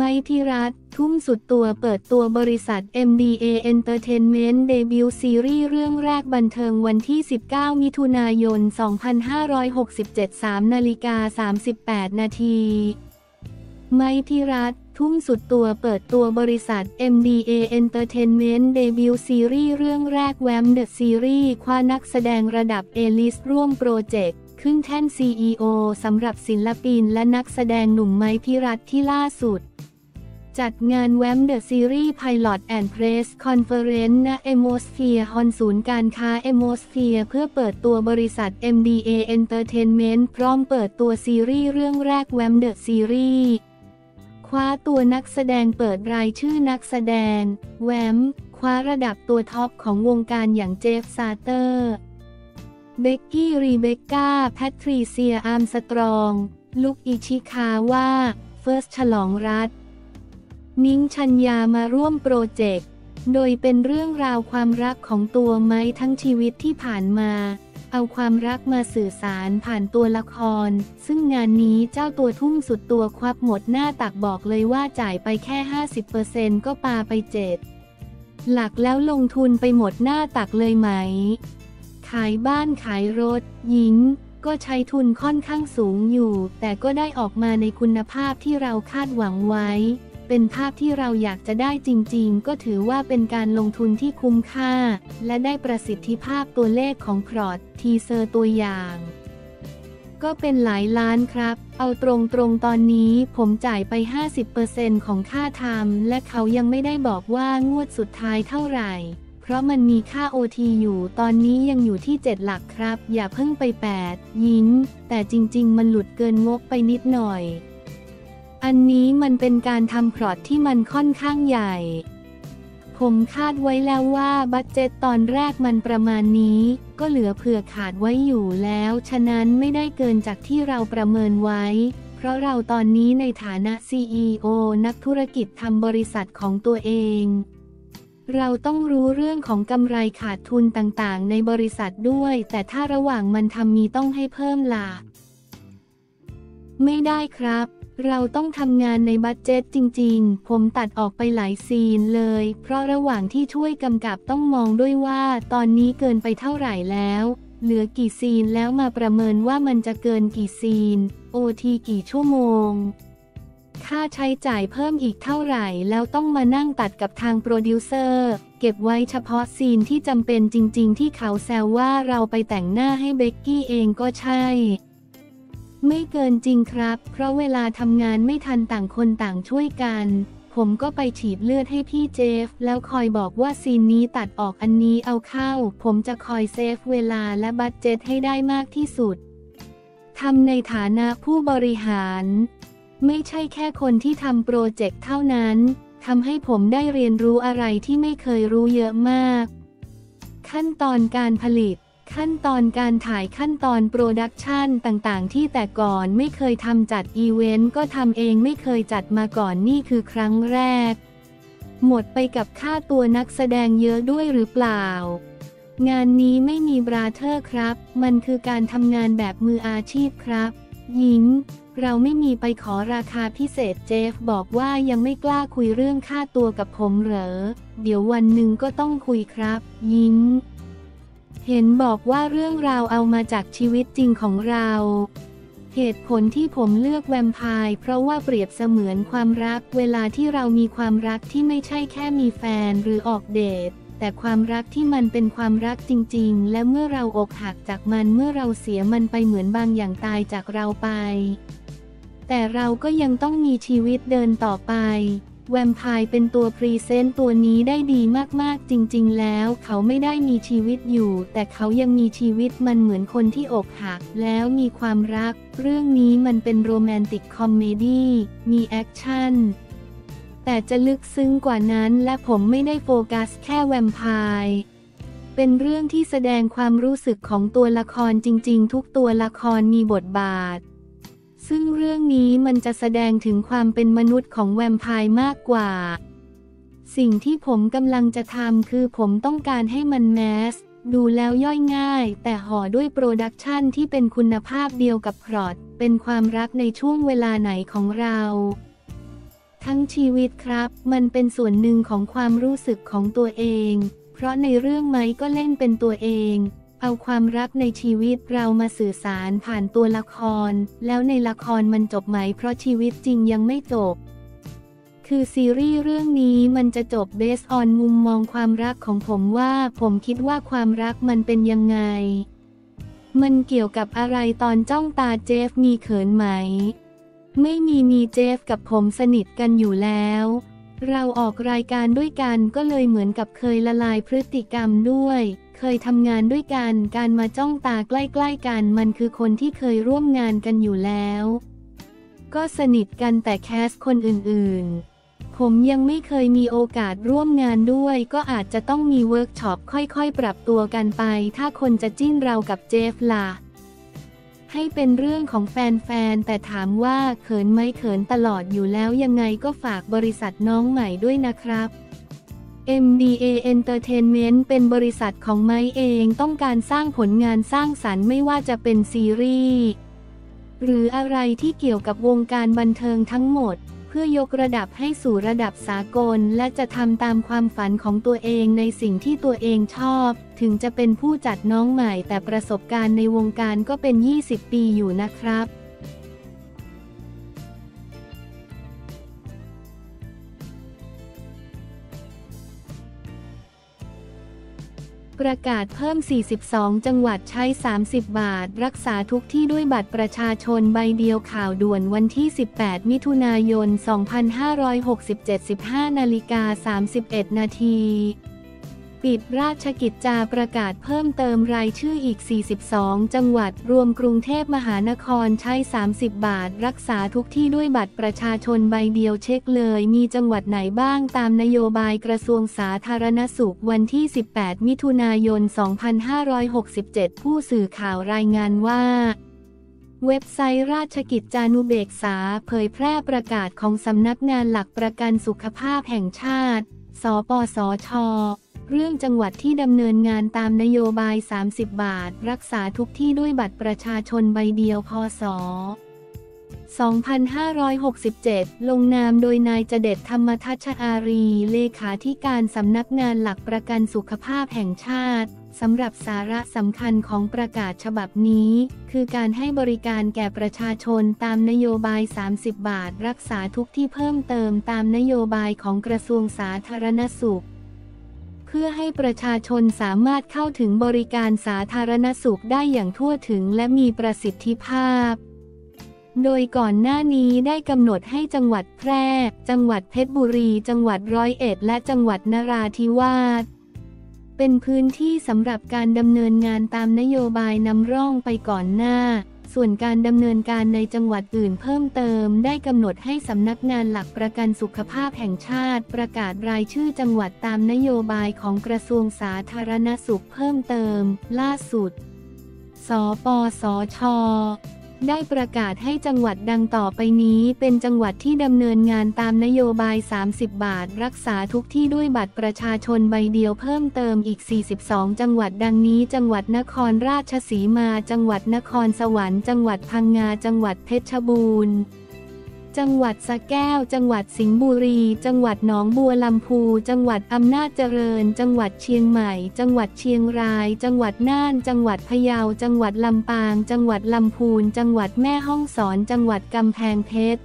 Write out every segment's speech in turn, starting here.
ไมพิรัตทุ่มสุดตัวเปิดตัวบริษัท MDA Entertainment debut ซีรีส์เรื่องแรกบันเทิงวันที่ 19 มิถุนายน 2567 3นาฬิกา38 นาทีไมพิรัตทุ่มสุดตัวเปิดตัวบริษัท MDA Entertainment debut ซีรีส์เรื่องแรก Vamp The Series คว้านักแสดงระดับ A-list ร่วมโปรเจกต์ขึ้นแท่น CEO สำหรับศิลปินและนักแสดงหนุ่มไมพิรัตที่ล่าสุด จัดงาน Vamp The Series Pilot and Press Conference ณ Emsphere Hall ศูนย์การค้าเอโมสเฟียเพื่อเปิดตัวบริษัท MDA Entertainment พร้อมเปิดตัวซีรีส์เรื่องแรก Vamp The Series คว้าตัวนักแสดงเปิดรายชื่อนักแสดง แวม คว้าระดับตัวท็อปของวงการอย่างเจฟซาเตอร์เบกกี้รีเบคก้าแพทริเซียอาร์มสตรอง ลุคอิชิคาว่า เฟิร์สฉลองรัฐ นิ้งชัญญามาร่วมโปรเจกต์ โดยเป็นเรื่องราวความรักของตัวไมค์ทั้งชีวิตที่ผ่านมา เอาความรักมาสื่อสารผ่านตัวละคร ซึ่งงานนี้เจ้าตัวทุ่มสุดตัวควักหมดหน้าตักบอกเลยว่าจ่ายไปแค่ 50%ก็ปาไปเจ็ดหลักแล้วลงทุนไปหมดหน้าตักเลยไหม ขายบ้านขายรถ หญิง ก็ใช้ทุนค่อนข้างสูงอยู่ แต่ก็ได้ออกมาในคุณภาพที่เราคาดหวังไว้ เป็นภาพที่เราอยากจะได้จริง ๆ ก็ถือว่าเป็นการลงทุนที่คุ้มค่า และได้ประสิทธิภาพตัวเลขของ pilot teaser ตัวอย่าง ก็เป็นหลายล้านครับ เอาตรงๆตอนนี้ผมจ่ายไป 50%ของค่าทำและเขายังไม่ได้บอกว่างวดสุดท้ายเท่าไหร่ เพราะมันมีค่า OT อยู่ตอนนี้ยังอยู่ที่ 7 หลักครับ อย่าเพิ่งไป 8 ยินแต่จริง ๆ มันหลุดเกินงบไปนิดหน่อย อันนี้มันเป็นการทำ pilot ที่มันค่อนข้างใหญ่ ผมคาดไว้แล้วว่า budget ตอนแรกมันประมาณนี้ ก็เหลือเผื่อขาดไว้อยู่แล้ว ฉะนั้นไม่ได้เกินจากที่เราประเมินไว้ เพราะเราตอนนี้ในฐานะ CEO นักธุรกิจทำบริษัทของตัวเองเราต้องรู้เรื่องของกำไรขาดทุนต่างๆ ในบริษัทด้วย แต่ถ้าระหว่างมันทำมีต้องให้เพิ่มล่ะ ไม่ได้ครับ เราต้องทำงานในบัตเจ็ตจริงๆ ผมตัดออกไปหลายซีนเลย เพราะระหว่างที่ช่วยกำกับต้องมองด้วยว่า ตอนนี้เกินไปเท่าไหร่แล้ว เหลือกี่ซีนแล้วมาประเมินว่ามันจะเกินกี่ซีน OT กี่ชั่วโมง ค่าใช้จ่ายเพิ่มอีกเท่าไหร่แล้วต้องมานั่งตัดกับทางโปรดิวเซอร์ เก็บไว้เฉพาะซีนที่จำเป็นจริง ๆ ที่เขาแซวว่าเราไปแต่งหน้าให้เบกกี้เองก็ใช่ ไม่เกินจริงครับ เพราะเวลาทำงานไม่ทันต่างคนต่างช่วยกัน ผมก็ไปฉีดเลือดให้พี่เจฟ แล้วคอยบอกว่าซีนนี้ตัดออกอันนี้เอาเข้า ผมจะคอย save เวลาและ budget ให้ได้มากที่สุดทำในฐานะผู้บริหาร ไม่ใช่แค่คนที่ทำโปรเจกต์เท่านั้นทำให้ผมได้เรียนรู้อะไรที่ไม่เคยรู้เยอะมาก ขั้นตอนการผลิต ขั้นตอนการถ่ายขั้นตอน production ต่างๆ ที่แต่ก่อนไม่เคยทำจัดอีเวนต์ก็ทำเองไม่เคยจัดมาก่อนนี่คือครั้งแรก หมดไปกับค่าตัวนักแสดงเยอะด้วยหรือเปล่า งานนี้ไม่มีบราเธอร์ครับ มันคือการทำงานแบบมืออาชีพครับหญิงเราไม่มีไปขอราคาพิเศษเจฟบอกว่ายังไม่กล้าคุยเรื่องค่าตัวกับผมเหรอ เดี๋ยววันหนึ่งก็ต้องคุยครับ ยิ้ม เห็นบอกว่าเรื่องราวเอามาจากชีวิตจริงของเรา เหตุผลที่ผมเลือกแวมไพร์เพราะว่าเปรียบเสมือนความรัก เวลาที่เรามีความรักที่ไม่ใช่แค่มีแฟนหรือออกเดท แต่ความรักที่มันเป็นความรักจริง ๆ และเมื่อเราอกหักจากมันเมื่อเราเสียมันไปเหมือนบางอย่างตายจากเราไป แต่เราก็ยังต้องมีชีวิตเดินต่อไป แวมไพร์เป็นตัว present ตัวนี้ได้ดีมากๆ จริง ๆ แล้ว เขาไม่ได้มีชีวิตอยู่ แต่เขายังมีชีวิตมันเหมือนคนที่อกหัก แล้วมีความรัก เรื่องนี้มันเป็นโรแมนติกคอมเมดี้มีแอคชั่นแต่จะลึกซึ้งกว่านั้นและผมไม่ได้โฟกัสแค่แวมไพร์เป็นเรื่องที่แสดงความรู้สึกของตัวละครจริง ๆ ทุกตัวละครมีบทบาท ซึ่งเรื่องนี้มันจะแสดงถึงความเป็นมนุษย์ของแวมไพร์มากกว่า สิ่งที่ผมกำลังจะทำคือผมต้องการให้มัน mass ดูแล้วย่อยง่าย แต่ห่อด้วยโปรดักชันที่เป็นคุณภาพเดียวกับพรอตเป็นความรักในช่วงเวลาไหนของเรา ทั้งชีวิตครับ มันเป็นส่วนหนึ่งของความรู้สึกของตัวเอง เพราะในเรื่องไม้ก็เล่นเป็นตัวเอง เอาความรักในชีวิตเรามาสื่อสารผ่านตัวละคร แล้วในละครมันจบไหม เพราะชีวิตจริงยังไม่จบ คือซีรีส์เรื่องนี้มันจะจบเบสออนมุมมองความรักของผมว่า ผมคิดว่าความรักมันเป็นยังไง มันเกี่ยวกับอะไรตอนจ้องตาเจฟมีเขินไหม ไม่มีมีเจฟกับผมสนิทกันอยู่แล้ว เราออกรายการด้วยกันก็เลยเหมือนกับเคยละลายพฤติกรรมด้วย เคยทำงานด้วยกัน การมาจ้องตาใกล้ๆกัน มันคือคนที่เคยร่วมงานกันอยู่แล้ว ก็สนิทกันแต่แคสคนอื่นๆ ผมยังไม่เคยมีโอกาสร่วมงานด้วย ก็อาจจะต้องมีเวิร์กช็อปค่อยๆ ปรับตัวกันไป ถ้าคนจะจิ้นเรากับเจฟล่ะ ให้เป็นเรื่องของแฟนๆ แต่ถามว่าเขินไหมเขินตลอดอยู่แล้วยังไงก็ฝากบริษัทน้องใหม่ด้วยนะครับ MDA Entertainment เป็นบริษัทของไมค์เองต้องการสร้างผลงานสร้างสรรค์ไม่ว่าจะเป็นซีรีส์ หรืออะไรที่เกี่ยวกับวงการบันเทิงทั้งหมด เพื่อยกระดับให้สู่ระดับสากล และจะทำตามความฝันของตัวเองในสิ่งที่ตัวเองชอบ ถึงจะเป็นผู้จัดน้องใหม่แต่ประสบการณ์ในวงการก็เป็น 20 ปีอยู่นะครับ ประกาศเพิ่ม 42 จังหวัดใช้ 30 บาท รักษาทุกที่ด้วยบัตรประชาชนใบเดียวข่าวด่วนวันที่ 18 มิถุนายน 2567 15นาฬิกา31 นาที ปิดราชกิจจาประกาศเพิ่มเติมรายชื่ออีก 42 จังหวัด รวมกรุงเทพมหานครใช้ 30 บาท รักษาทุกที่ด้วยบัตรประชาชนใบเดียวเช็คเลย มีจังหวัดไหนบ้างตามนโยบายกระทรวงสาธารณสุขวันที่ 18 มิถุนายน 2567 ผู้สื่อข่าวรายงานว่าเว็บไซต์ราชกิจจานุเบกษา เผยแพร่ประกาศของสำนักงานหลักประกันสุขภาพแห่งชาติ สปสช เรื่องจังหวัดที่ดำเนินงานตามนโยบาย 30 บาท รักษาทุกที่ด้วยบัตรประชาชนใบเดียวพศ2567 ลงนามโดยนายเจเด็ดธรรมทัชอารี เลขาธิการสำนักงานหลักประกันสุขภาพแห่งชาติสำหรับสาระสำคัญของประกาศฉบับนี้ คือการให้บริการแก่ประชาชนตามนโยบาย 30 บาท รักษาทุกที่เพิ่มเติมตามนโยบายของกระทรวงสาธารณสุข เพื่อให้ประชาชนสามารถเข้าถึงบริการสาธารณสุขได้อย่างทั่วถึงและมีประสิทธิภาพ โดยก่อนหน้านี้ได้กำหนดให้จังหวัดแพร่ จังหวัดเพชรบุรี จังหวัดร้อยเอ็ด และจังหวัดนราธิวาสเป็นพื้นที่สำหรับการดำเนินงานตามนโยบายนำร่องไปก่อนหน้า ส่วนการดำเนินการในจังหวัดอื่นเพิ่มเติม ได้กำหนดให้สำนักงานหลักประกันสุขภาพแห่งชาติ ประกาศรายชื่อจังหวัดตามนโยบายของกระทรวงสาธารณสุขเพิ่มเติม ล่าสุด สปสช ได้ประกาศให้จังหวัดดังต่อไปนี้เป็นจังหวัดที่ดำเนินงานตามนโยบาย 30 บาท รักษาทุกที่ด้วยบัตรประชาชนใบเดียวเพิ่มเติมอีก 42 จังหวัดดังนี้ จังหวัดนครราชสีมา จังหวัดนครสวรรค์ จังหวัดพังงา จังหวัดเพชรบูรณ์ จังหวัดสะแก้ว จังหวัดสิงห์บุรี จังหวัดหนองบัวลำพู จังหวัดอำนาจเจริญ จังหวัดเชียงใหม่ จังหวัดเชียงราย จังหวัดน่าน จังหวัดพะเยา จังหวัดลำปาง จังหวัดลำพูน จังหวัดแม่ฮ่องสอน จังหวัดกำแพงเพชร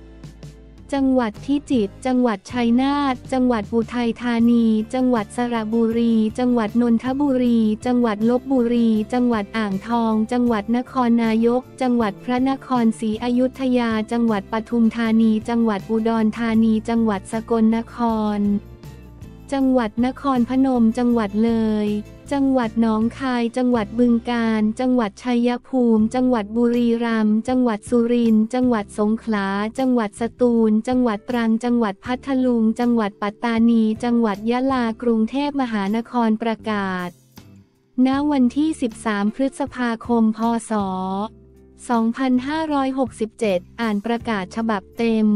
จังหวัดพิจิตร จังหวัดชัยนาท จังหวัดอุทัยธานี จังหวัดสระบุรี จังหวัดนนทบุรี จังหวัดลบบุรี จังหวัดอ่างทอง จังหวัดนครนายก จังหวัดพระนครศรีอยุธยา จังหวัดปทุมธานี จังหวัดอุดรธานี จังหวัดสกลนคร จังหวัดนครพนม จังหวัดเลย จังหวัดหนองคาย จังหวัดบึงกาฬ จังหวัดชัยภูมิ จังหวัดบุรีรัมย์ จังหวัดสุรินทร์ จังหวัดสงขลา จังหวัดสตูล จังหวัดตรัง จังหวัดพัทลุง จังหวัดปัตตานี จังหวัดยะลา กรุงเทพมหานครประกาศ ณ วันที่ 13 พฤษภาคม พศ 2567 อ่านประกาศฉบับเต็ม